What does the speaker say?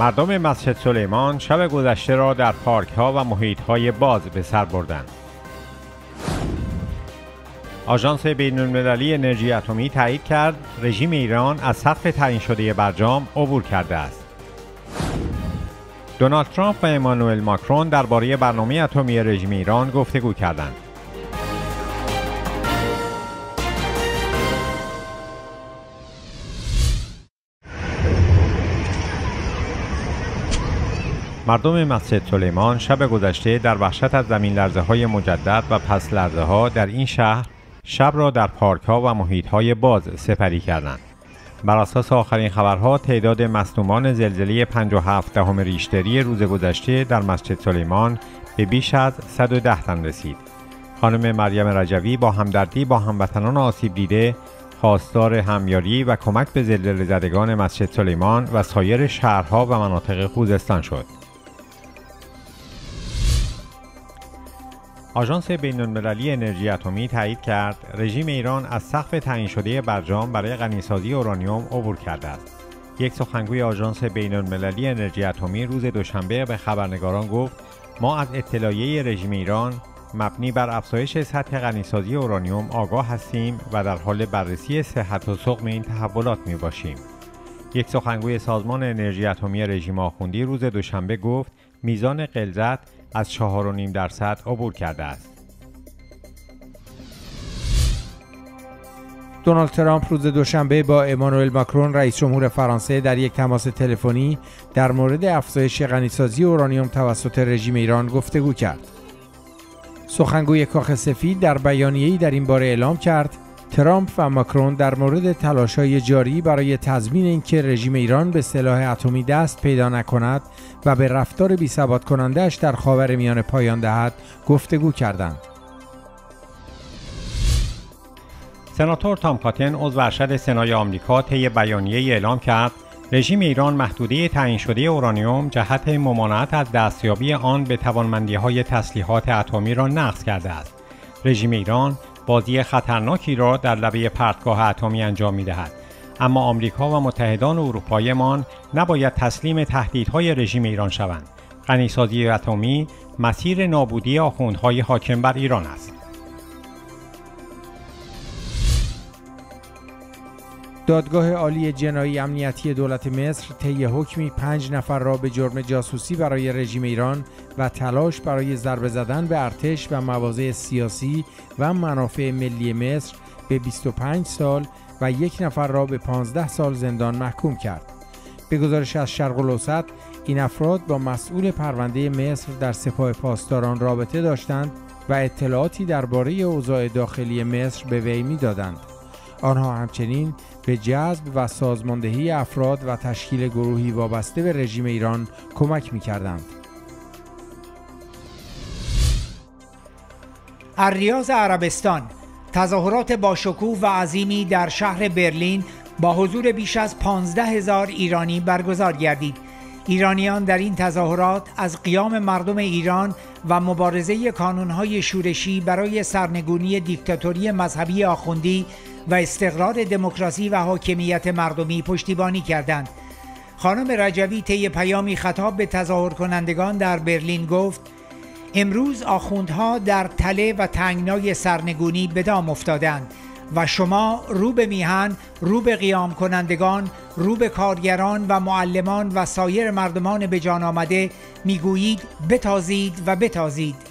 مردم مسجد سلیمان شب گذشته را در پارک ها و محیط های باز به سر بردند. آژانس بین المللی انرژی اتمی تایید کرد رژیم ایران از سقف تعیین شده برجام عبور کرده است. دونالد ترامپ و امانوئل ماکرون درباره برنامه اتمی رژیم ایران گفتگو کردند. مردم مسجد سلیمان شب گذشته در وحشت از زمین لرزه های مجدد و پس لرزه ها در این شهر شب را در پارک ها و محیط های باز سپری کردند. بر اساس آخرین خبرها تعداد مصدومان زلزله 57 دهم ریشتری روز گذشته در مسجد سلیمان به بیش از 110 تن رسید. خانم مریم رجوی با همدردی با هموطنان آسیب دیده خواستار همیاری و کمک به زلزله زدگان مسجد سلیمان و سایر شهرها و مناطق خوزستان شد. آژانس بین المللی انرژی اتمی تایید کرد رژیم ایران از سقف تعیین شده برجام برای غنیسازی اورانیوم عبور کرده است. یک سخنگوی آژانس بین المللی انرژی اتمی روز دوشنبه به خبرنگاران گفت ما از اطلاعیه رژیم ایران مبنی بر افزایش سطح غنیسازی اورانیوم آگاه هستیم و در حال بررسی صحت و سقم این تحولات می باشیم. یک سخنگوی سازمان انرژی اتمی رژیم آخوندی روز دوشنبه گفت میزان غلظت از 4.5 درصد عبور کرده است. دونالد ترامپ روز دوشنبه با امانوئل ماکرون رئیس جمهور فرانسه در یک تماس تلفنی در مورد افزایش غنیسازی اورانیوم توسط رژیم ایران گفتگو کرد. سخنگوی کاخ سفید در بیانیه‌ای در این باره اعلام کرد ترامپ و ماکرون در مورد تلاش‌های جاری برای تضمین اینکه رژیم ایران به سلاح اتمی دست پیدا نکند و به رفتار بی‌ثبات کننده‌اش در خاور میانه پایان دهد گفتگو کردند. سناتور تام کاتن عضو ارشد سنای آمریکا طی بیانیه اعلام کرد رژیم ایران محدوده تعیین شده اورانیوم جهت ممانعت از دستیابی آن به توانمندی‌های تسلیحات اتمی را نقض کرده است. رژیم ایران بازی خطرناکی را در لبه پرتگاه اتمی انجام می دهد. اما آمریکا و متحدان اروپایمان نباید تسلیم تهدیدهای رژیم ایران شوند. غنیسازی اتمی مسیر نابودی آخوندهای حاکم بر ایران است. دادگاه عالی جنایی امنیتی دولت مصر طی حکمی پنج نفر را به جرم جاسوسی برای رژیم ایران و تلاش برای ضربه زدن به ارتش و مواضع سیاسی و منافع ملی مصر به 25 سال و یک نفر را به 15 سال زندان محکوم کرد. به گزارش از شرق الاوسط این افراد با مسئول پرونده مصر در سپاه پاسداران رابطه داشتند و اطلاعاتی درباره اوضاع داخلی مصر به وی می‌دادند. آنها همچنین به جذب و سازماندهی افراد و تشکیل گروهی وابسته به رژیم ایران کمک می کردند. ریاض عربستان تظاهرات باشکوه و عظیمی در شهر برلین با حضور بیش از 15 هزار ایرانی برگزار گردید. ایرانیان در این تظاهرات از قیام مردم ایران و مبارزه کانونهای شورشی برای سرنگونی دیکتاتوری مذهبی آخوندی و استقرار دموکراسی و حاکمیت مردمی پشتیبانی کردند. خانم رجوی طی پیامی خطاب به تظاهر کنندگان در برلین گفت امروز آخوندها در تله و تنگنای سرنگونی به دام افتادند و شما رو به میهن رو به قیام کنندگان رو به کارگران و معلمان و سایر مردمان به جان آمده می‌گویید بتازید و بتازید